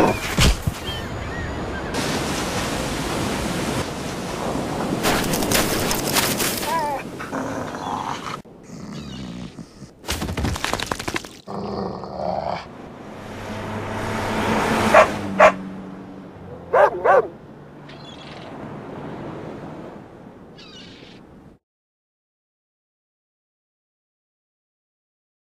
Oh.